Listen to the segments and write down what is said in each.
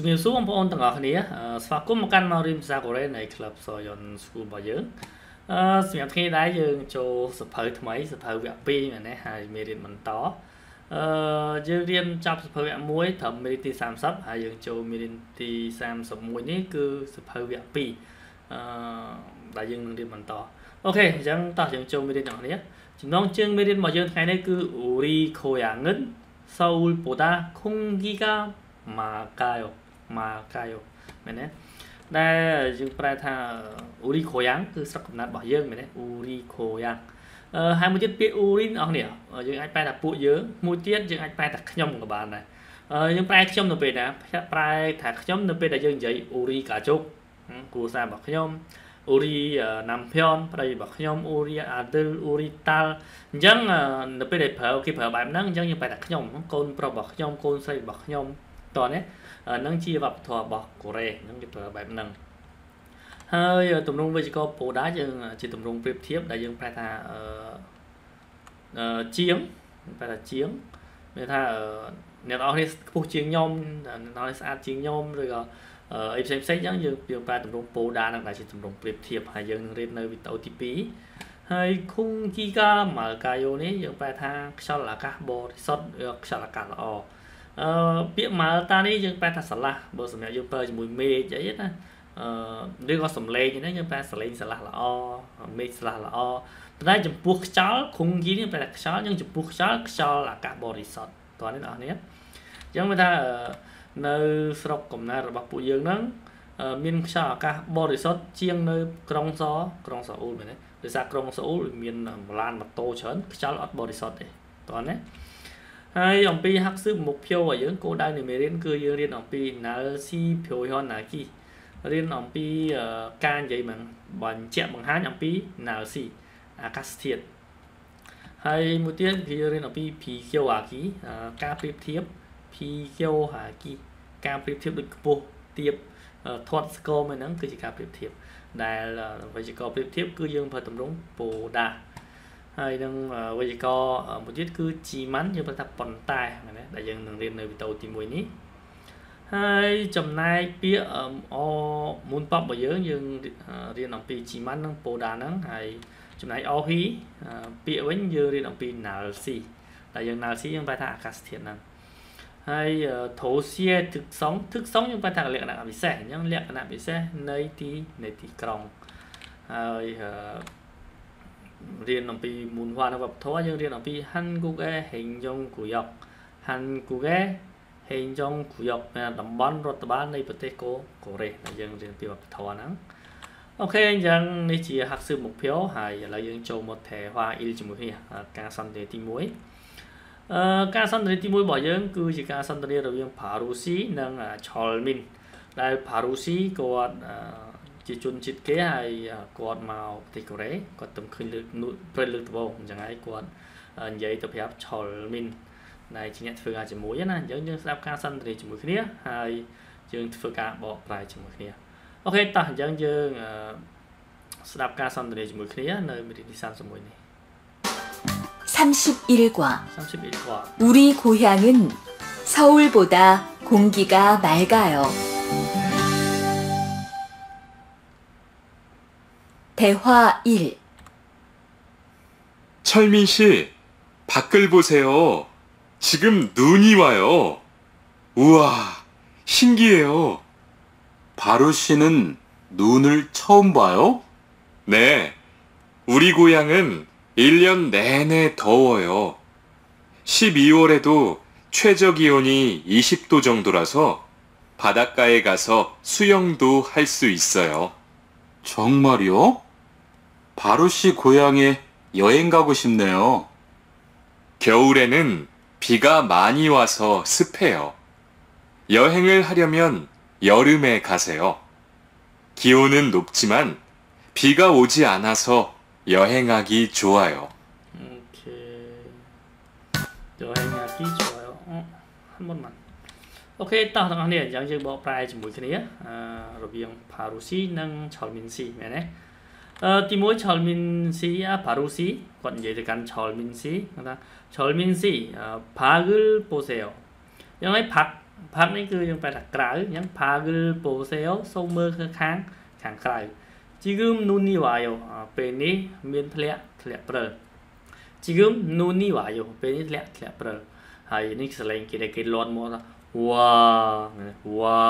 ជំរាបសួរបងប្អូនទាំងអស់គ្នាស្វាគមន៍មកកាន់មករៀនភាសាកូរ៉េនៅ Club Soyon School របស់យើងអឺសម្រាប់ថ្ងៃដែរយើងចូលសភៅថ្មីសភៅវគ្គ2មែនទេហើយមេរៀនបន្តអឺយើងរៀនចាប់សភៅវគ្គ1ត្រឹមមេរៀនទី30ហើយយើងចូលមេរៀនទី31នេះគឺសភៅវគ្គ2អឺដែលយើងនឹងរៀនបន្តអូខេអញ្ចឹងតោះយើងចូលមេរៀនទាំងគ្នាចំណងជើងមេរៀនរបស់យើងថ្ងៃនេះគឺ Uri Koyangen Seoul Boda Kungiga Magayo មកកាយមែនទេដែលយើងប្រែថាអ៊ូរីខូយ៉ាងគឺស្រុកកំណើតរបស់យើងមែនទេអ៊ូរីខូយ៉ាងអឺហើយមួយទៀតពាក្យអ៊ូរីនអស់នេះយើងអាចប្រែថាពួកយើងមួយទៀតយើងអាចប្រែថាខ្ញុំក៏បានដែរអឺយើងប្រែខ្ញុំនៅពេលណាប្រែថាខ្ញុំនៅពេលដែលយើងនិយាយអ៊ូរីកាជុកគ្រួសាររបស់ខ្ញុំអ៊ូរីណាំភ័នប្តីរបស់ខ្ញុំអ៊ូរីអាដិលអ៊ូរីតាល់អញ្ចឹងនៅពេលដែលប្រើគេប្រើបែបហ្នឹងអញ្ចឹងយើងប្រែថាខ្ញុំកូនប្រុសរបស់ខ្ញុំកូនស្រីរបស់ខ្ញុំ តោះនេះនឹងជាវប្បធម៌របស់កូរ៉េនឹងគេប្រើបែបហ្នឹងហើយទម្រង់វិជ្ជាករពោដាយើងជាទម្រង់ប្រៀបធៀបដែលយើងប្រែថាអឺជាងប្រែថាជាងមានថាអ្នកនរនេះខ្ពស់ជាងខ្ញុំអ្នកនរនេះស្អាតជាងខ្ញុំឬក៏អីផ្សេងផ្សេងអញ្ចឹងយើងយើងប្រែទម្រង់ពោដានឹងដែលជាទម្រង់ប្រៀបធៀបហើយយើងនឹងរៀននៅវីដេអូទី2ហើយខុងគីកាម៉ាល់កាយ៉ូនេះយើងប្រែថាខ្យល់អាកាសបរិសុទ្ធខ្យល់អាកាសល្អ អឺពាក្យ Malta នេះយើងប្រែថាស្រឡះបើសម្រាប់យើងប្រើជាមួយមេឃអីណាអឺឬក៏សំឡេងហ្នឹងយើងប្រែសំឡេងស្រឡះល្អមេឃស្រឡះល្អប៉ុន្តែចំពោះខ្យល់ខុងយីនេះប្រែថាខ្យល់យើងចំពោះខ្យល់ខ្យល់អាកាសបរិសុទ្ធតោះនេះបងប្អូនអញ្ចឹងមានថានៅស្រុកកំណើតរបស់ពួកយើងហ្នឹងមានខ្យល់អាកាសបរិសុទ្ធជាងនៅក្រុងសក្រុងសូអ៊ូលមែនទេដោយសារក្រុងសូអ៊ូលមានម្លានម៉ូតូច្រើនខ្យល់អត់បរិសុទ្ធទេតោះណា ហើយអំពីហាក់ស៊ឹមុខភៀវរបស់យើងគោលដៅនៃមេរៀនគឺយើងរៀនអំពី Nalsi Phyohonaki រៀនអំពីការនិយាយមិនបញ្ជាក់បង្ហាញអំពី Nalsi អាកាសធាតុហើយមួយទៀតគឺរៀនអំពី Phyohaki ការប្រៀបធៀប Phyohaki ការប្រៀបធៀបដូចខ្ពស់ទៀបធាត់ស្គមហ្នឹងគឺជាការប្រៀបធៀបដែលវិជ្ជាករប្រៀបធៀបគឺយើងប្រើទម្រង់ Poda ហើយនឹងវេយ្យាករណ៍មួយទៀតគឺ Gman យើងប្រើថាប៉ុន្តែណាដែលយើងនឹងរៀននៅវីដេអូទី1នេះហើយចំណែកពាក្យអមូនប៉បរបស់យើងយើងរៀនអំពី Gman និង Poda ហ្នឹងហើយចំណែក Ohi ពាក្យវិញយើងរៀនអំពី Nalsi ដែលយើង Nalsi យើងប្រែថាអាកាសធាតុហ្នឹងហើយថូសៀទឹកសងទឹកសងយើងប្រែថាលក្ខណៈពិសេសអញ្ចឹងលក្ខណៈពិសេសនៃទីនៃទីក្រុងហើយ រៀនអំពីមូលវណ្ណវប្បធម៌យើងរៀនអំពី Hangukge Henjong Guyok Hangukge Henjong Guyok តំបន់រដ្ឋបាលនៃប្រទេសកូកូរ៉េដែលយើងរៀនពីវប្បធម៌ហ្នឹងអូខេអញ្ចឹងនេះជាហាក់ស៊ឺមុខភាវហើយឥឡូវយើងចូលមកថែហွာអ៊ីលជាមួយគ្នាការសន្ទនាទី1អឺការសន្ទនាទី1របស់យើង គឺជាការសន្ទនារវាងផារូស៊ីនិងឆលមីនដែលផារូស៊ីគាត់អឺ ជាជនជាតិគេហើយគាត់មកប្រទេសកូរ៉េគាត់ទៅឃើញលើកព្រឹកលើកដំបូងអញ្ចឹងហើយគាត់និយាយទៅប្រាប់ឆុលមីនដែលជាអ្នកធ្វើការជាមួយណាអញ្ចឹងយើងស្ដាប់ការសន្ទនាជាមួយគ្នាហើយយើងធ្វើការបកប្រែជាមួយគ្នាអូខេតោះអញ្ចឹងយើងស្ដាប់ការសន្ទនាជាមួយគ្នានៅមេរៀនទី31នេះ 31과 31과 우리 고향은 서울보다 공기가 맑아요. 대화 1 철민 씨, 밖을 보세요. 지금 눈이 와요. 우와, 신기해요. 바로 씨는 눈을 처음 봐요? 네, 우리 고향은 1년 내내 더워요. 12월에도 최저 기온이 20도 정도라서 바닷가에 가서 수영도 할 수 있어요. 정말요? 바로 씨 고향에 여행 가고 싶네요. 겨울에는 비가 많이 와서 습해요. 여행을 하려면 여름에 가세요. 기온은 높지만 비가 오지 않아서 여행하기 좋아요. 오케이. 여행하기 좋아요. 어, 한 번만. អូខេតោះទាំងអស់គ្នាអញ្ចឹងយើងបកប្រែជាមួយគ្នាអឺរវាង Parusi និង Cholminsi មែនទេ អឺទីមួយឆលមីនស៊ីប៉ារូស៊ីគាត់និយាយទៅកាន់ឆលមីនស៊ីគាត់ថាឆលមីនស៊ីផាគលពូសេលយ៉ាងនេះផាក់ផាក់នេះគឺយើងប្រែថាក្រៅអញ្ចឹងផាគលពូសេលសូមមើលខាងខាងក្រៅជីគឹមនូនីវ៉ាយោពេលនេះមានធ្លាក់ធ្លាក់ព្រិលជីគឹមនូនីវ៉ាយោពេលនេះធ្លាក់ធ្លាក់ព្រិលហើយនេះសលេងគេដែលគេលាន់មកថាវ៉ាវ៉ា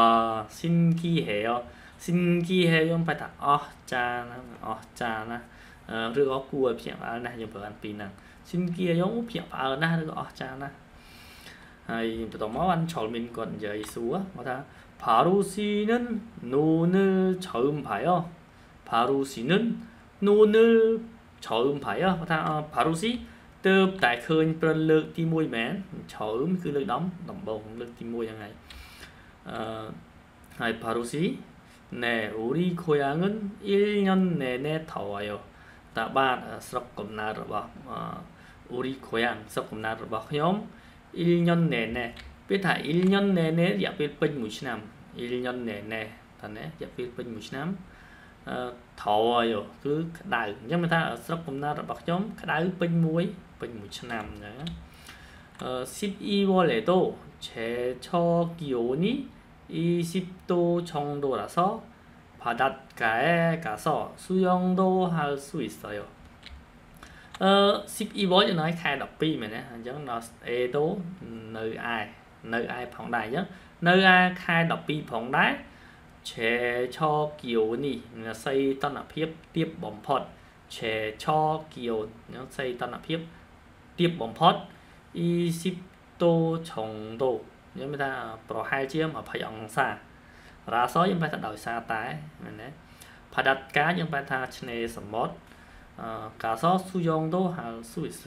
ស៊ីនគីហេយោ ស៊ីនគីហេយំបាត់ថាអស់ចាណាអស់ចាណាឬក៏គួរឲ្យភ្ញាក់ផ្អើលណាស់យើងប្រើអានពីរហ្នឹងស៊ីនគីយំភ្ញាក់ផ្អើលណាស់ឬក៏អស់ចាណាហើយបន្តមកអានឆលមីនគាត់និយាយសួរគាត់ថាផារូស៊ីនឹងនូនឺឆើមផៃអផារូស៊ីនឹងនូនឺឆើមផៃអគាត់ថាផារូស៊ីទៅតែឃើញព្រឹលលើកទី1មែនឆើមគឺលើកដំដំបងលើកទី1ហ្នឹងហើយអឺហើយផារូស៊ី 네, 우리 고향은 1년 내내 더워요. 다바 스럽겁나르바 어, 어, 우리 고향 스럽겁나르바 형 1년 내내 biết 1년 내내 약필 뿐 무시남 1년 내내 다네 약필 뿐 무시남 더워요. 그 나, 냠다, 석금나르바, 형 나을 뿐 무이 어, 뿐 무시남 12월에도 제철 기온이 20도 정도라서 바닷가에 가서 수영도 할 수 있어요. 어 12វ៉ុលយើងnói ខែ12មែនទេអញ្ចឹងដល់ A តូនៅឯនៅឯផងដែរអញ្ចឹងនៅឯខែ12ផងដែរឆេឆគីអូនេះសីតនភាពទៀបបំផុតឆេឆគីអូអញ្ចឹងសីតនភាពទៀបបំផុត20តូឆុង តូអញ្ចឹងមានថាប្រហែលជា20អង្សារ៉ាសយើងបែរថាដោយសារតែមែនទេផាដាត់កាយើងបែរថាឆ្នេរសមុទ្រកាសស៊ូយ៉ងដូហៅស៊ូអ៊ីស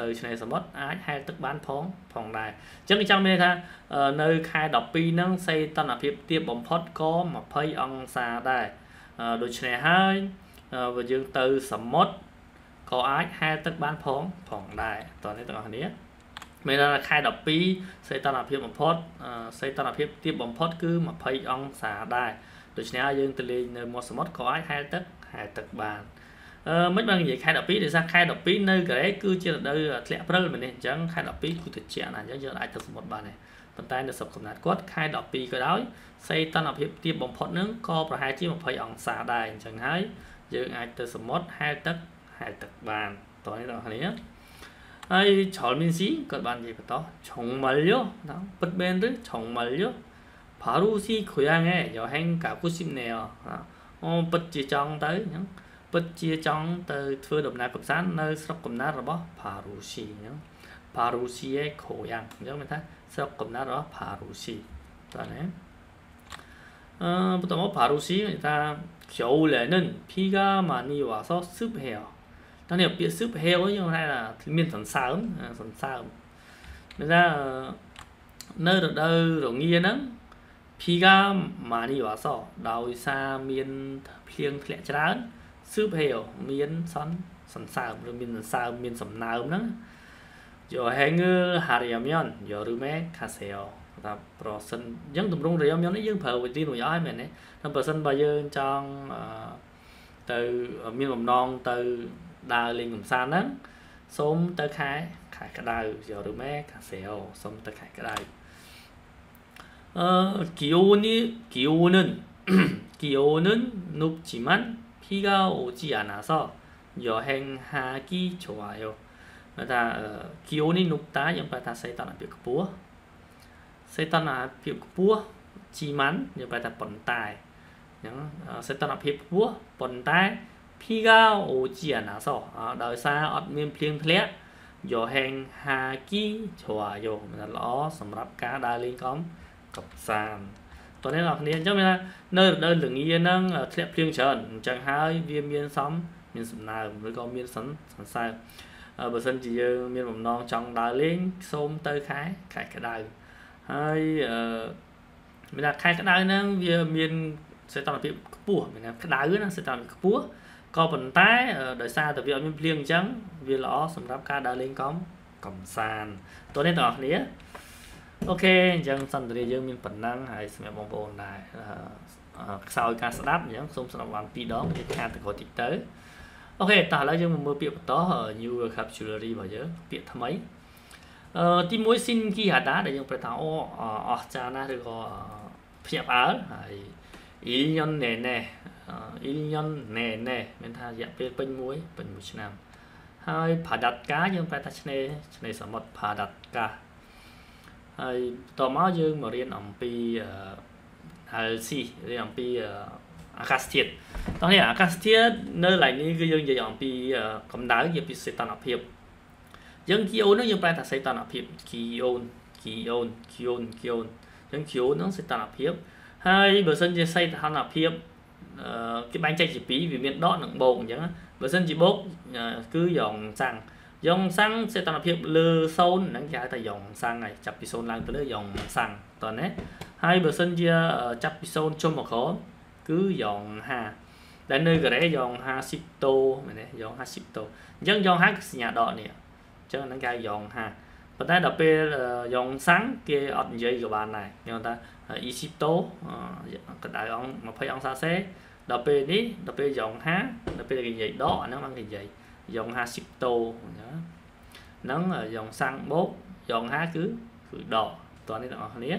ទៅឆ្នេរសមុទ្រអាចហែលទឹកបានផងផងដែរអញ្ចឹងចង់មានថានៅខែ12ហ្នឹងសេតនភាពទាបបំផុតក៏20អង្សាដែរដូច្នេះហើយបើយើងទៅសមុទ្រក៏អាចហែលទឹកបានផងផងដែរតោះនេះទាំងអស់គ្នា មានថាខែ12សេតនភាពបំផុតសេតនភាពទាបបំផុតគឺ20អង្សាដែរដូច្នេះហើយយើងទៅលេងនៅមាត់សមុទ្រក៏អាចហែលទឹកហែលទឹកបានអឺមិនបាននិយាយខែ12ដោយសារខែ12នៅកូរ៉េគឺជារដូវធ្លាក់ព្រិលមែនទេអញ្ចឹងខែ12គឺត្រជាក់ណាស់អញ្ចឹងយើងអាចទៅសមុទ្របានដែរប៉ុន្តែនៅស្រុកកំណើតគាត់ខែ12ក៏ដោយសេតនភាពទាបបំផុតនឹងក៏ប្រហែលជា20អង្សាដែរអញ្ចឹងហើយយើងអាចទៅសមុទ្រហែលទឹកហែលទឹកបានតោះនេះបងប្អូន 아이 젊은 씨, 그만지부터 정말요? 나 백밴드 정말요? 바로 시 고향에 여행 가고 싶네요. 아, 어, 뻗지정들, 응? 뻗지정들, 투덤나급산, 널스럽금나라, 바로 시, 응? 바로 시의 고향, 여러분, 스럽 겁나라 바로 시 다음에, 어, 보통 뭐 바로 시 일단 겨울에는 비가 많이 와서 습해요. តោះនេះពាក្យ super hero យើងហៅថាមានសន្សើមសន្សើមមានថានៅរដូវរងាហ្នឹងភីកាម៉ានីវ៉ាសោដោយសារមានភ្លៀងធ្លាក់ច្រើន super hero មានសន្សន្សើមឬមានសន្សើមមានសំណើមហ្នឹងយកហេងឺហារីមយ៉នយកឬមេខាសេលថាប្រសិនយើងតម្រង់រីមយ៉ននេះយើងប្រើវិធីនោះឲ្យមែនទេតែប្រសិនបើយើងចង់ទៅមានបំណងទៅ ដើរលេងកំសាន្តហ្នឹងសូមទៅខែខែក្តៅយកឬម៉ែខែស្រាវសូមទៅខែក្តៅអឺគីអូនីគីអូនឹងគីអូនឹងនុកជីម៉ាន់ភីកាអូជីអាណាសោយោហេងហាគីជូអាយោមកថាគីអូនេះនុកតាយើងប្រើថាសេតនអាភិបខ្ពស់សេតនអាភិបខ្ពស់ជីម៉ាន់យើងប្រើថាប៉ុន្តែអញ្ចឹងសេតនអាភិបខ្ពស់ប៉ុន្តែ 비가 오지 않아서 아, đời xa ở miền phiên thét 여행하기 좋아요 ល្អសម្រាប់ការដើរលេងកំកំសាន្តតោះនេះអ្នកគ្នាអញ្ចឹងមានថានៅរដូវល្ងាហ្នឹងធ្លាក់ភ្លៀងច្រើនអញ្ចឹងហើយវាមានសំមានសំណើមឬក៏មានសន្សន្សើមបើសិនជាយើងមានបំណងចង់ដើរលេងសូមទៅខែខែក្តៅហើយអឺមានថាខែក្តៅហ្នឹងវាមានសីតុណ្ហភាពខ្ពស់មានថាក្តៅណាសីតុណ្ហភាពខ្ពស់ ក៏ប៉ុន្តែដោយសារតែវាអត់មានភ្លៀងអញ្ចឹងវាល្អសម្រាប់ការដើរលេងកំកំសាន្តតោះនេះបងប្អូនអូខេអញ្ចឹងសន្ទនាយើងមានប៉ុណ្ណឹងហើយសម្រាប់បងប្អូនដែរខ្សោយការស្ដាប់អញ្ចឹងសូមស្ដាប់បាន2ដងវាខាតទៅក្រោយតិចទៅអូខេតោះឥឡូវយើងមកមើលពាក្យបន្ត new vocabulary របស់យើងពាក្យថ្មីអឺទី1 sin ki hada ដែលយើងប្រែថាអូអស្ចារ្យណាស់ឬក៏ភ្ញាក់ផ្អើលហើយ il nhân nè nè il nhân nè nè មានថារយៈពេលពេញមួយពេញមួយឆ្នាំហើយផាដាត់កាយើងប្រែថាឆ្នេរឆ្នេរសមុទ្រផាដាត់កាហើយតមកយើងមករៀនអំពីហៅស៊ីរៀនអំពីអាកាសធាតុតោះនេះអាកាសធាតុនៅកន្លែងនេះគឺយើងនិយាយអំពីកម្ដៅនិយាយពីសីតុណ្ហភាពយើងគីអូនហ្នឹងយើងប្រែថាសីតុណ្ហភាពគីអូនគីអូនគីអូនគីអូនអញ្ចឹងគីអូនហ្នឹងសីតុណ្ហភាពហើយបើសិនជាសីតុណ្ហភាព គេបែងចែកជាពីរវាមានដកនិងបូកអញ្ចឹងបើសិនជាបូកគឺយ៉ងសាំងយ៉ងសាំងសីតុណ្ហភាពលើ0ហ្នឹងគេហៅថាយ៉ងសាំងហើយចាប់ពី0ឡើងទៅលើយ៉ងសាំងតើណាហើយបើសិនជាចាប់ពី0ចុះមកក្រោមគឺយ៉ង5ដែលនៅកូរ៉េយ៉ង50តូមែនទេយ៉ង50តូអញ្ចឹងយ៉ង5គឺសញ្ញាដកនេះអញ្ចឹងហ្នឹងគេយ៉ង5ប៉ុន្តែដល់ពេលយ៉ងសាំងគេអត់និយាយក៏បានដែរខ្ញុំថា20តូកម្ដៅអង្គ20អង្សាសេ ដល់ពេលនេះដល់ពេលយ៉ងហាដល់ពេលគេនិយាយដកអាហ្នឹងបានគេនិយាយយ៉ងហាស៊ីបតូណាហ្នឹងយ៉ងសាំងបូកយ៉ងហាគឺគឺដកតោះនេះបងប្អូនគ្នា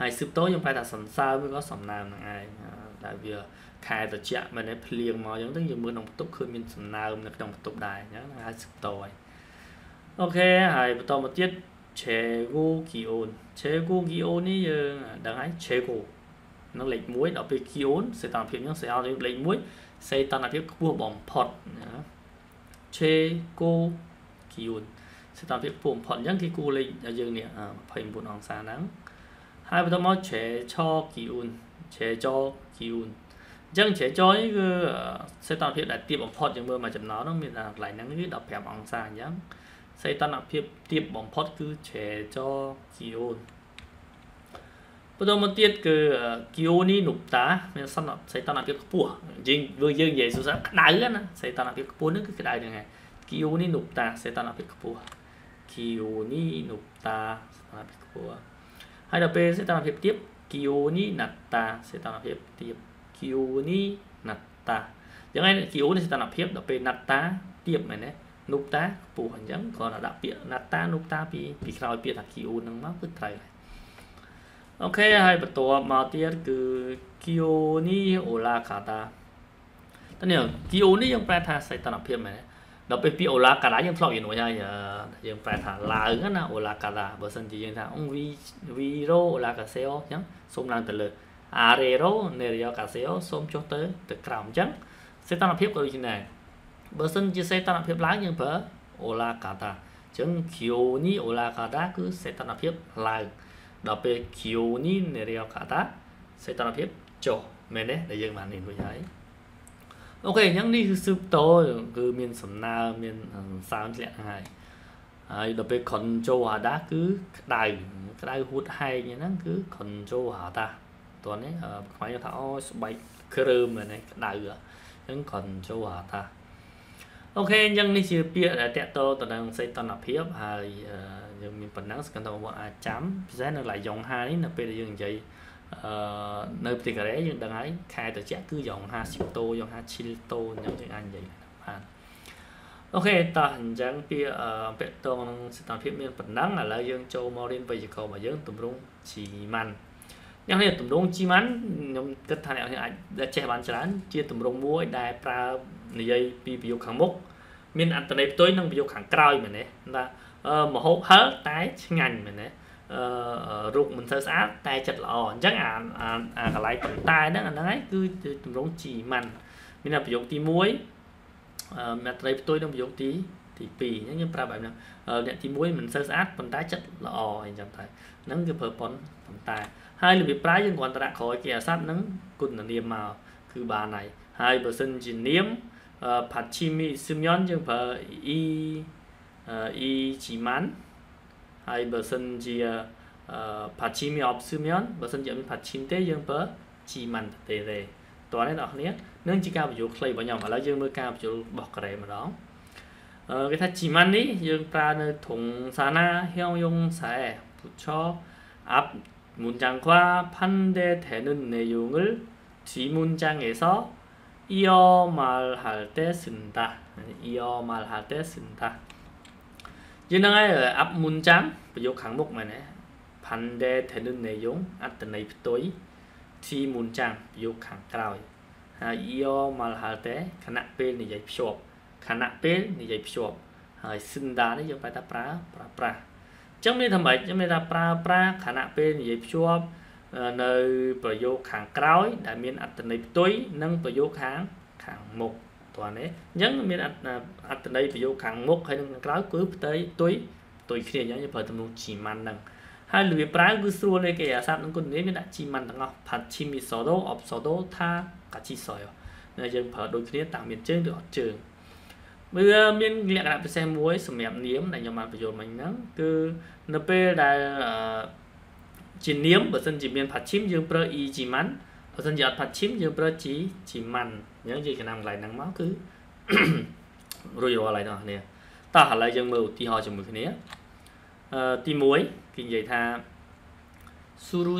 ហើយស៊ីបតូយើងប្រែថាសន្សើមឬក៏សំណើមហ្នឹងឯងតែវាខែត្រជាក់មែនទេភ្លៀងមកអញ្ចឹងទៅយើងមើលក្នុងបន្ទប់ឃើញមានសំណើមនៅក្នុងបន្ទប់ដែរអញ្ចឹងហៅស៊ីបតូហើយអូខេហើយបន្តមកទៀតឆេគូគីអូនឆេគូគីអូននេះយើងដឹងហើយឆេគូ នឹងលេខ1ដល់ពេល Q សេតនភាពហ្នឹងសេតនភាពលេខ1សេតនភាពខ្ពស់បំផុតណាឆេកូ Q សេតនភាពខ្ពស់បំផុតអញ្ចឹងគេគូលេខយើងនេះ29អង្សាហ្នឹងហើយបន្តមកឆេឆោ Q ឆេចោ Q អញ្ចឹងឆេចោនេះគឺសេតនភាពដែលទាបបំផុតយើងមើលមកចំណោហ្នឹងមានតែកន្លែងហ្នឹងគឺ15អង្សាអញ្ចឹងសេតនភាពទាបបំផុតគឺឆេចោ Q បន្តមកទៀតគឺគីអូនីនុបតាមានសន្តិសីតុណ្ហភាពខ្ពស់យើងធ្វើយើងនិយាយសួរក្តៅណាសីតុណ្ហភាពខ្ពស់ហ្នឹងគឺក្តៅហ្នឹងហើយគីអូនីនុបតាសីតុណ្ហភាពខ្ពស់គីអូនីនុបតាសីតុណ្ហភាពខ្ពស់ហើយដល់ពេលសីតុណ្ហភាពទាបគីអូនីណាត់តាសីតុណ្ហភាពទាបគីអូនីណាត់តាយ៉ាងហ្នឹងគីអូនីសីតុណ្ហភាពដល់ពេលណាត់តាទាបមែនទេនុបតាខ្ពស់អញ្ចឹងគ្រាន់តែដាក់ពាក្យណាត់តានុបតាពីពីក្រោយពាក្យថា Q ហ្នឹងមកគឺត្រូវហើយ អូខេហើយបន្ទាប់មកទៀតគឺ Q នេះអូឡាកាតាតើនេះ Q នេះយើងប្រែថាសីតុណ្ហភាពមែនដល់ពេលពីអូឡាកាតាយើងធ្លាប់យល់ហើយយើងប្រែថាឡើងណាអូឡាកាតាបើសិនជាយើងថាអងវីវីរ៉ូអូឡាកាសេអូអញ្ចឹងសូមឡើងទៅលើអារេរ៉ូនេរីយ៉ូកាសេអូសូមចុះទៅទៅក្រោមអញ្ចឹងសីតុណ្ហភាពក៏ដូចគ្នាដែរបើសិនជាសេតនភាពឡើងយើងប្រើអូឡាកាតាអញ្ចឹង Q នេះអូឡាកាតាគឺសេតនភាពឡើង ដល់ពេល Q នេះនេរីកាតាសេតនភាពចុះមែនទេដែលយើងបាននេះរួចហើយអូខេអញ្ចឹងនេះគឺស៊ឺបតគឺមានសំណើមានសើមធ្លាក់ហើយហើយដល់ពេល control hada គឺក្តៅក្តៅហួតហែងហ្នឹងគឺ control hada តោះនេះខ្មែរថាអូស្បែកគ្រើមហ្នឹងក្តៅអញ្ចឹង control hada អូខេអញ្ចឹងនេះជាពាក្យដែលតកតទៅនឹងសីតុណ្ហភាពហើយ យើងមានប៉ុណ្ណឹងសង្កត់ថាបងប្អូនអាចចាំពិសេសនៅឡាយយ៉ុងហានេះនៅពេលដែលយើងនិយាយអឺនៅប្រទេសកូរ៉េយើងដឹងហើយខែត្រជាក់គឺយ៉ុង50តូយ៉ុង50ឈីលតូអញ្ចឹងយើងអាចនិយាយបានអូខេតោះអញ្ចឹងពាក្យពាក្យតងនឹងសីតុណ្ហភាពមានប៉ុណ្ណឹងឥឡូវយើងចូលមករៀនវេយ្យាករណ៍របស់យើងទម្រង់ជីម៉ាន់យ៉ាងនេះទម្រង់ជីម៉ាន់ខ្ញុំគិតថាអ្នកនេះអាចចេះបានច្រើន ជាទម្រង់មួយដែលប្រើនិយាយពីប្រយោគខាងមុខមានអត្តន័យផ្ទុយនិងប្រយោគខាងក្រោយមែនទេថា មហូបហិលតែឆ្ងាញ់មែនណាអឺរូបមិនសូវស្អាតតែចិត្តល្អអញ្ចឹងអាអាកន្លែងប៉ុន្តែហ្នឹងអាហ្នឹងឯងគឺទម្រង់ជីម៉ាន់មានប្រយោគទី1មាត្រីផ្ទុយនឹងប្រយោគទីទី2អញ្ចឹងយើងប្រាប់បែបហ្នឹងអ្នកទី1មិនសូវស្អាតប៉ុន្តែចិត្តល្អអញ្ចឹងតែហ្នឹងគឺប្រើប៉ុនប៉ុន្តែហើយរបៀបប្រើយើងគ្រាន់តែដាក់ក្រោយគេអាស័ព្ទហ្នឹងគុណនាមមកគឺបានហើយហើយបើសិនជានាមផាឈីមីស៊ឹមយ៉ុនយើងប្រើ e អ៊ីជីម៉ាន់ហើយបើសិនជាផាឈីមីអបស៊ឺមៀនបើសិនជាអត់មានផាឈីមទេយើងប្រើជីម៉ាន់ទេទេតោះអ្នកនរគ្នានឹងជាការបញ្យល់ខ្លីរបស់ខ្ញុំឥឡូវយើងមើលការបញ្យល់របស់កូរ៉េម្ដងអឺគេថាជីម៉ាន់នេះយើងប្រើនៅធុងសាណាហៀងយងសែពូឆោអាប់មុនចាំងខ្វាផាន់ដេថេនុននេយងលជីមុនចាំងអេសោអ៊ីយ៉ម៉ាល់ហាល់តេស៊ិនតាអ៊ីយ៉ម៉ាល់ហាល់តេស៊ិនតា ងនឹងហើយអាប់មុនចាំប្រយោគខាងមុខមែនទេ Pande Thenen Neyong អត្តន័យផ្ទុយ T មុនចាំប្រយោគខាងក្រោយហើយ Io Malhalte ខណៈពេលនិយាយភ្ជាប់ខណៈពេលនិយាយភ្ជាប់ហើយ Sinda នេះយើងបែរថាប្រើប្រើប្រាស់អញ្ចឹងមានថាម៉េចខ្ញុំមានថាប្រើប្រាស់ខណៈពេលនិយាយភ្ជាប់នៅប្រយោគខាងក្រោយ ដែលមានអត្តន័យផ្ទុយនិងប្រយោគខាងខាងមុខ តើនេះអញ្ចឹងមានអត្តន័យប្រយោគខាងមុខហើយនិងខាងក្រោយគឺផ្ទៃផ្ទុយផ្ទុយគ្នាអញ្ចឹងយើងប្រើទំនួលជីម៉ាន់ហ្នឹងហើយរបៀបប្រើគឺស្រួលទេគេអាសាប់នឹងគុណនេះមានដាក់ជីម៉ាន់ទាំងអស់ផាត់ឈីមីសូដូអបសូដូថាកាជីសយណាយើងប្រើដូចគ្នាតាំងមានជើងឬអត់ជើងវាមានលក្ខណៈពិសេសមួយសម្រាប់នាមដែលខ្ញុំបានបញ្យល់មិញហ្នឹងគឺនៅពេលដែលជានាមបើសិនជាមានផាត់ឈីមយើងប្រើ e ជីម៉ាន់បើសិនជាអត់ផាត់ឈីមយើងប្រើ g ជីម៉ាន់ អញ្ចឹងនិយាយចំណាំកន្លែងហ្នឹងមកគឺរួចរាល់ហើយបងប្អូនតោះឥឡូវយើងមើលឧទាហរណ៍ជាមួយគ្នាអឺទី1គឺនិយាយថាស៊ូរូ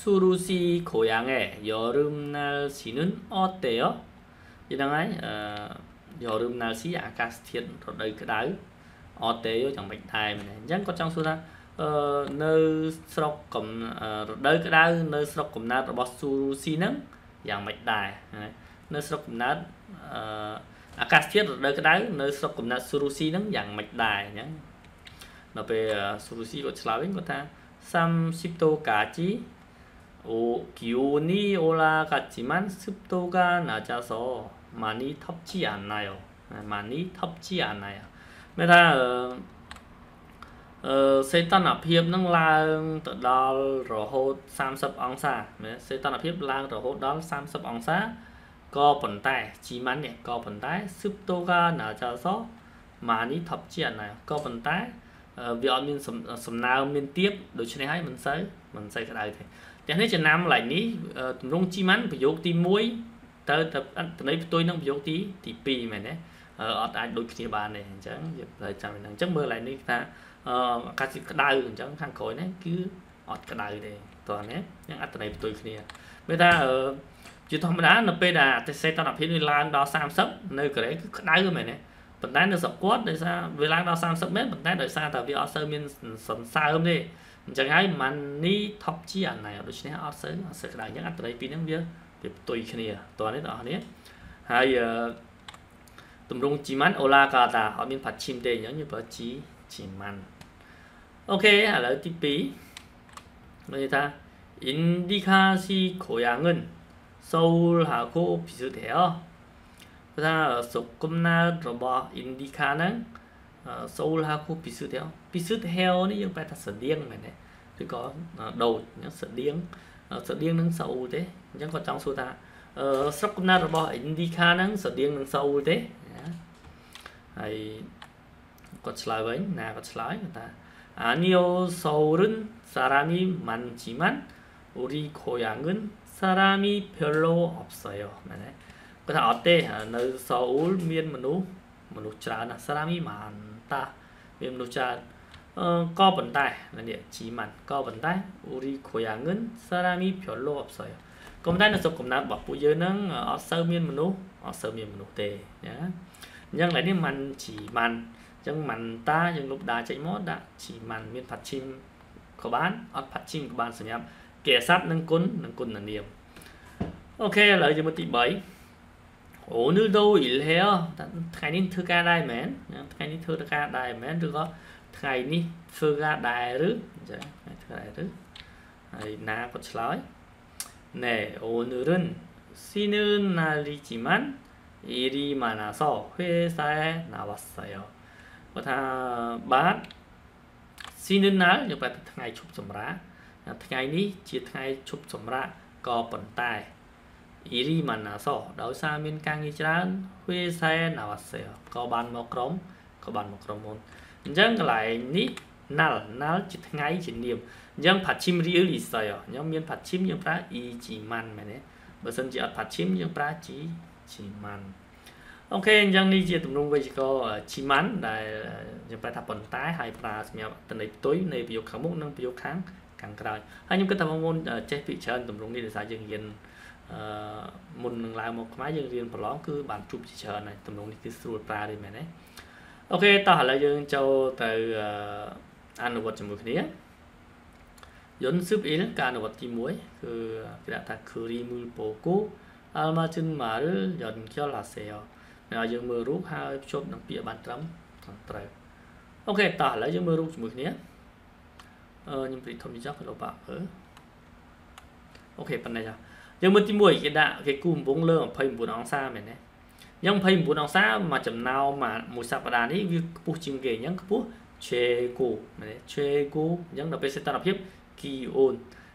ស៊ូរូស៊ីខូយ៉ាងឯយរឹមណាល់ស៊ីនុនអត់ទេយោហ្នឹងហើយអឺយរឹមណាល់ស៊ីអាកាសធាតុរដូវក្តៅអត់ទេយោចាំមិនដែរមែនអញ្ចឹងគាត់ចង់សួរថាអឺនៅស្រុកកំរដូវក្តៅនៅស្រុកកំណើតរបស់ស៊ូរូស៊ីហ្នឹងយ៉ាងមិនដែរណា នៅស្រុកកំណើតអឺអាកាសធាតុរដូវក្តៅនៅស្រុកកំណើតស៊ូរូស៊ីហ្នឹងយ៉ាងមិនដែរអញ្ចឹងដល់ពេលស៊ូរូស៊ីគាត់ឆ្លើយវិញគាត់ថាសាំស៊ីបតូកាជីអូគីអូនីអូឡាកាជីម៉ាន់ស៊ីបតូកាណាចាសោម៉ានីថប់ជីអានណៃអូម៉ានីថប់ជីអានណៃមែនថាអឺអឺសេតនភាពនឹងឡើងទៅដល់រហូត30អង្សាមែនសេតនភាពឡើងរហូតដល់30អង្សា ក៏ប៉ុន្តែជីម៉ាន់នេះក៏ប៉ុន្តែស៊ឹបតូកាណាចាសម៉ានីថប់ជាណាក៏ប៉ុន្តែវាអត់មានសំណើមមានទៀបដូច្នេះហើយមិនសូវមិនសូវក្តៅទេទាំងនេះចំណាំកន្លែងនេះទម្រង់ជីម៉ាន់ប្រយោគទី1ទៅទៅអត្ថន័យផ្ទុយនឹងប្រយោគទីទី2មែនទេអត់អាចដូចគ្នាបានទេអញ្ចឹងយើងត្រូវចាំហ្នឹងអញ្ចឹងមើលកន្លែងនេះថាអអាកាសធាតុក្តៅអញ្ចឹងខាងក្រោយនេះគឺអត់ក្តៅទេតោះនេះយ៉ាងអត្ថន័យផ្ទុយគ្នាមានថាអឺ ជាធម្មតានៅពេលដែលអតិសេតតនភាពនេះឡើងដល់30នៅកូរ៉េគឺក្តៅមែនទេប៉ុន្តែនៅស្រុកគាត់ដោយសារវាឡើងដល់30មែនប៉ុន្តែដោយសារតែវាអត់សូវមានសន្សើមទេអញ្ចឹងហើយម៉ានីថប់ជាអណៃដូច្នេះអត់សូវអត់សូវក្តៅអញ្ចឹងអត្តន័យពីរហ្នឹងវាវាផ្ទុយគ្នាតោះនេះបងប្អូនហើយតម្រងជីម៉ាន់អូឡាកាតាអត់មានផាត់ឈីមទេអញ្ចឹងយើងប្រើជីជីម៉ាន់អូខេឥឡូវទី2និយាយថា indica si koyangen 서울하고 비슷해요. ថាសុគមណាតរបស់ Indica ហ្នឹង Soul Haku ពិសិដ្ឋ hell ពិសិដ្ឋ hell នេះយើងបែរថាស្តៀងមែនទេឬក៏ដូចអញ្ចឹងស្តៀងស្តៀងនឹង Soul ទេអញ្ចឹងគាត់ចង់សួរថាស្រុកកំណើតរបស់ Indica ហ្នឹងស្តៀងនឹង Soul ទេហើយគាត់ឆ្លើយវិញណាគាត់ឆ្លើយគាត់ថា 아니요 서울은 사람이 많지만 우리 고향은 사람이 별로 없어요. 네. គាត់ថាអត់ទេនៅសូអ៊ូលមានមនុស្សមនុស្សច្រើនណាស់សារាមីម៉ានតាមានមនុស្សច្រើនអឺក៏ប៉ុន្តែនេះជីម៉ាន់ក៏ប៉ុន្តែអ៊ូរីខូយ៉ាងឹនសារ៉ាមីប្យឡូអបស័យក៏ប៉ុន្តែនៅស្រុកកំណើតរបស់ពួកយើងហ្នឹងអត់សូវមានមនុស្សអត់សូវមានមនុស្សទេណាអញ្ចឹងឡើយនេះម៉ាន់ជីម៉ាន់អញ្ចឹងម៉ាន់តាយើងលុបដាចេញមកដាក់ជីម៉ាន់មានផាត់ឈីមក៏បានអត់ផាត់ឈីមក៏បានសម្រាប់ កិរិយាសព្ទនិងគុណនិងគុណនាមអូខេឥឡូវជាមួយទី3អូនិលដូអ៊ីលហេថ្ងៃនេះធ្វើការដែរមែនថ្ងៃនេះធ្វើការដែរមែនឬក៏ថ្ងៃនេះធ្វើការដែរឬចាថ្ងៃធ្វើដែរឬហើយណាគាត់ឆ្លើយណែអូនិរិនស៊ីនឺណាលីជីម៉ាន់អ៊ីរីម៉ាណាសោហេសែណាវ៉ាសយោគាត់ថាបាទស៊ីនឺណាល់យកបែបថ្ងៃឈប់សម្រាក ថ្ងៃនេះជាថ្ងៃឈប់សម្រាកក៏ប៉ុន្តែអ៊ីរីម៉ាណាសដោយសារមានការងារច្រើនវេសែណាវ៉ាសេក៏បានមកក្រុមក៏បានមកក្រុមមុនអញ្ចឹងកន្លែងនេះណាល់ណាល់ជាថ្ងៃជានាមអញ្ចឹងផាត់ឈីមរៀលលីស័យខ្ញុំមានផាត់ឈីមយើងប្រើអ៊ីជីម៉ាន់មែនទេបើសិនជាអត់ផាត់ឈីមយើងប្រើជីជីម៉ាន់អូខេអញ្ចឹងនេះជាទំនងវេយ្យាករណ៍ជីម៉ាន់ដែលយើងប្រើថាប៉ុន្តែហើយប្រើសម្រាប់តន័យផ្ទុយនៃប្រយោគខាងមុខនិងប្រយោគខាង ខាងក្រោយហើយខ្ញុំគិតថាបងប្អូនចេះពីច្រើនទំនងនេះដោយសារយើងរៀនអឺមុននឹងឡើងមកខ្មែរយើងរៀនប្រឡងគឺបានជួបជាច្រើនហើយទំនងនេះគឺស្រួលប្រើទេមែនទេអូខេតោះឥឡូវយើងចូលទៅអនុវត្តជាមួយគ្នាយន្តស៊ឹបអ៊ីលការអនុវត្តទី1គឺគេដាក់ថា Kurimul Poku Almajun Marul Yonkyol Aseo ហើយយើងមើលរូបហើយភ្ជាប់នឹងពាក្យបានត្រឹមត្រឹមត្រូវអូខេតោះឥឡូវយើងមើលរូបជាមួយគ្នា អឺខ្ញុំព្រីធំចុះគីឡូបាអឺអូខេប៉ុណ្ណេះចាយើងមើលទី1គេដាក់គេគូរអំពងលើ29អង្សាមែនទេអញ្ចឹង29អង្សាមកចំណោមមួយសប្តាហ៍នេះវាខ្ពស់ជាងគេអញ្ចឹងខ្ពស់ឆេគូមែនទេឆេគូអញ្ចឹងដល់ពេលសេតនភាពគីអូន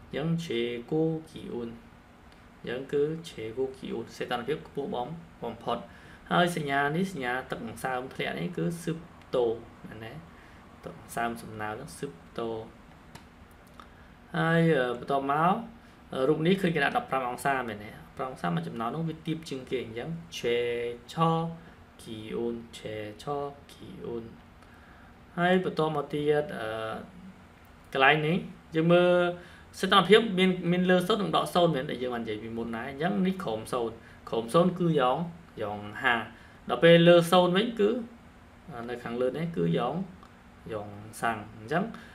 អញ្ចឹងឆេគូគីអូនអញ្ចឹងគឺឆេគូគីអូនសេតនភាពខ្ពស់បំបំផុតហើយសញ្ញានេះសញ្ញាទឹកអង្សើមធ្លាក់នេះគឺស៊ឹបតូមែនទេទឹកអង្សើមសំណៅហ្នឹងស៊ឹបតូ ហើយបន្តមករូបនេះឃើញគេដាក់15អង្សាមែនទេ15អង្សាមួយចំណោមនោះវាទៀបជាងគេអញ្ចឹង che cho kiun che cho kiun ហើយបន្តមកទៀតអឺកន្លែងនេះយើងមើលសិទ្ធិភាពមានមានលើសូននិងដកសូនមែនដែលយើងបាននិយាយពីមុនដែរអញ្ចឹងនេះក្រោមសូនក្រោមសូនគឺយ៉ងយ៉ង5ដល់ពេលលើសូនវិញគឺនៅខាងលើនេះគឺយ៉ងយ៉ងសាំងអញ្ចឹងយើង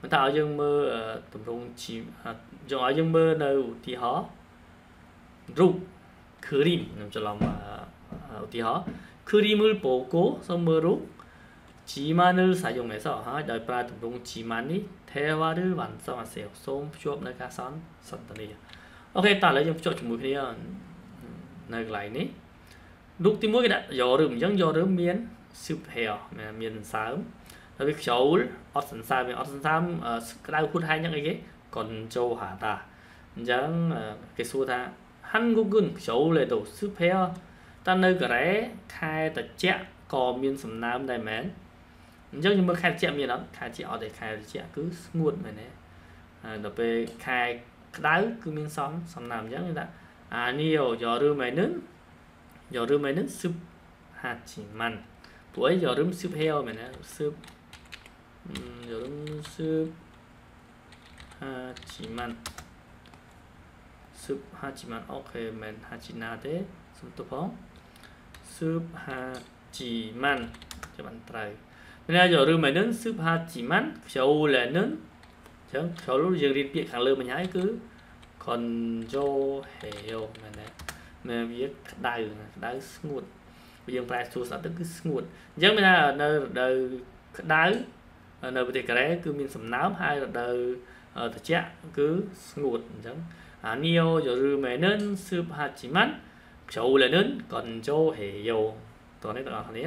ប៉ុន្តែឲ្យយើងមើលទម្រង់ជីយើងឲ្យយើងមើលនៅឧទាហរណ៍រូបគ្រីមខ្ញុំច្រឡំឧទាហរណ៍គ្រីមលបូកូសូមមើលរូបជីម៉ានលសាយងមេសអហើយដោយប្រើទម្រង់ជីម៉ាននេះទេវ៉ាឬវ៉ាន់សំអាសេសូមភ្ជាប់នៅការសន្ទសន្ទនាអូខេតោះឥឡូវយើងភ្ជាប់ជាមួយគ្នានៅកន្លែងនេះរូបទី1គេដាក់យករឹមអញ្ចឹងយករឹមមាន super មានសើម ហើយវាខ្ជោលអត់សន្សើមវាអត់សន្សើមក្តៅហ៊ុនហែងហ្នឹងអីគេកុនជោហាតាអញ្ចឹងគេសួរថាហាន់គូគុនខ្ជោលលេតូស៊ឺភែតើនៅកូរ៉េខែតជៈក៏មានសំណើមដែរមែនអញ្ចឹងខ្ញុំមើលខែតជៈមានអត់ខែតជៈអត់ទេខែតជៈគឺស្ងួតមែនទេហើយដល់ពេលខែក្តៅគឺមានសំសំណើមអញ្ចឹងគេថាអានីយោយករឿងមែននឹងយករឿងមែននឹងស៊ឺហាជីម៉ាន់ព្រោះយករឿងស៊ឺភែមែនណាស៊ឺ ទោសផងស៊ឹបហាជីម៉ាន់ចាំបានត្រូវមានយកឬមែននឹងស៊ឹបហាជីម៉ាន់ខ្ជូលែនឹងអញ្ចឹងខ្ជូលយើងរៀនពាក្យខាងលើមិញហើយគឺ conjoheo មែនទេមែនវាក្តៅក្តៅស្ងួតយើងប្នៅប្រទេសកូរ៉េគឺមានសំណើមហើយរដូវត្រជាក់គឺស្ងួតអញ្ចឹងអានីយោយរឺមែនិនស៊ឺបហាជីម៉ាន់ចូលលែនិនកនជោហេយោតោះនេះបងប្អូនគ្នា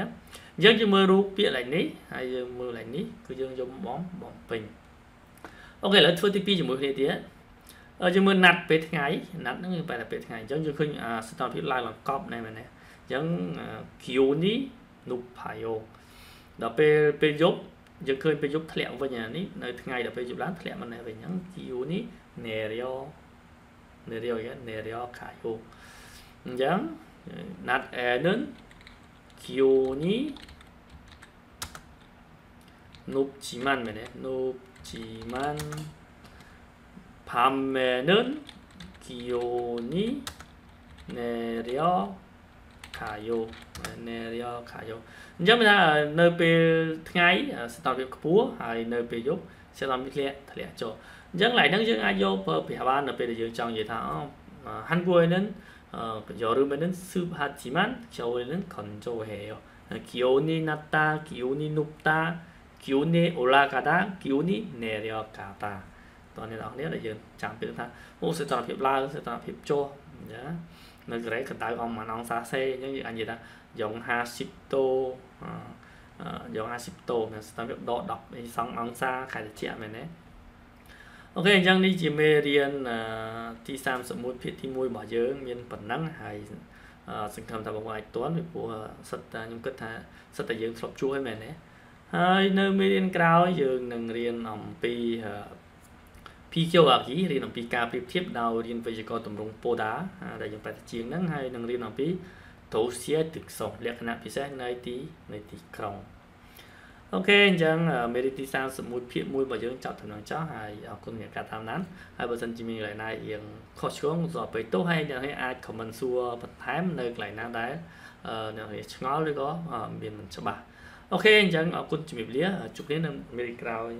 យើងយើងមើលរូបពាក្យឡើងនេះហើយយើងមើលឡើងនេះគឺយើងយកបំបំពេញអូខេឥឡូវធ្វើទី2ជាមួយគ្នាទៀតយើងមើលណាត់ពេលថ្ងៃណាត់ហ្នឹងគឺបែរតែពេលថ្ងៃអញ្ចឹងយើងឃើញស្ថានភាពឡើងឡើងកប់ណែមែនទេអញ្ចឹង Kyoni Nupayo ដល់ពេលពេលយប់ យើងឃើញពេលយប់ធ្លាក់វិញអានេះនៅថ្ងៃដល់ពេលយប់ឡើងធ្លាក់មកនេះវិញអញ្ចឹង Kioni Nerio 내려야 내려가요. 그냥 낮에는 기온이 높지만 매네 높지만 밤에는 기온이 내려 ខាយោណារីយ៉ូខាយោអញ្ចឹងមានថានៅពេលថ្ងៃសីតុណ្ហភាពខ្ពស់ហើយនៅពេលយប់សីតុណ្ហភាពធ្លាក់ធ្លាក់ចុះអញ្ចឹងកន្លែងហ្នឹងយើងអាចយកប្រើបាននៅពេលដែលយើងចង់និយាយថាអូហាន់គួយនឹងយរឺមែនស៊ឺបហាជីម៉ាន់ចូលនឹងខនចូលហេយោគីអូនីណាតាគីអូនីនុបតាគីអូនីអូឡាកាតាគីអូនីនេរីយ៉ូកាតាតោះអ្នកនរគ្នាដែលយើងចាំពីថាអូសីតុណ្ហភាពឡើងសីតុណ្ហភាពចុះចា នៅកូរ៉េកម្ដៅអម1អង្សាសេអញ្ចឹងយើងអាចនិយាយថាយ៉ង50ដូយ៉ង50ដូសីតុណ្ហភាពដក10អង្សាខែត្រជាក់មែនទេអូខេអញ្ចឹងនេះជាមេរៀនទី31ភាគទី1របស់យើង មានប៉ុណ្ណឹងហើយសង្ឃឹមថាបងប្អូនអាចទាន់ពីព្រោះសិតតែខ្ញុំគិតថាសិតតែយើងធ្លាប់ជួបហើយមែនទេហហើយនៅមេរៀនក្រោយយើងនឹងរៀនអំពី ពីជោអាគីរៀនអំពីការប្រៀបធៀបដោយរៀនវិជ្ជាករទម្រង់ពោដាដែលយើងប្រតិជាងហ្នឹងហើយនឹងរៀនអំពីតូសៀទឹកសុលក្ខណៈពិសេសនៅទីនៅទីក្រុងអូខេអញ្ចឹងមេរៀនទី31ភាគ1របស់យើងចប់ទៅនឹងចោះហើយអរគុណអ្នកកាតាមណានហើយបើសិនជាមានកន្លែងណារៀងខុសឆ្គងសូមពេលទោសហើយអ្នកនេះអាច comment សួរបន្ថែមនៅកន្លែងណាដែលអ្នកនេះឆ្ងល់ឬក៏មានមិនច្បាស់អូខេអញ្ចឹងអរគុណជំរាបលាជួបគ្នានៅមេរៀនក្រោយ